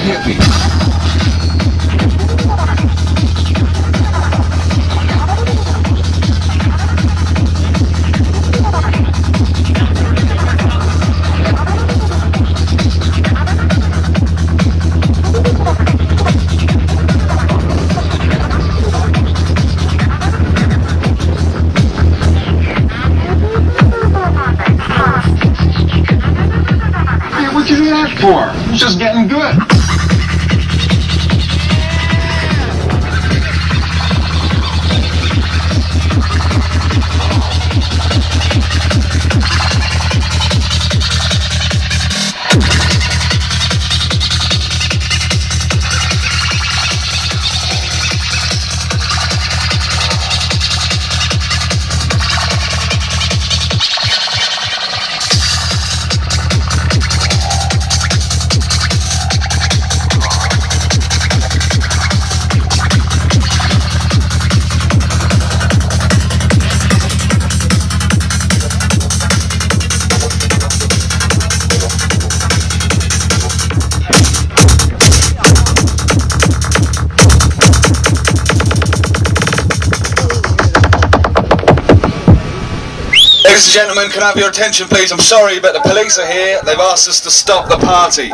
Hey, what you do that for? It's just getting good. Ladies and gentlemen, can I have your attention please? I'm sorry, but the police are here. They've asked us to stop the party.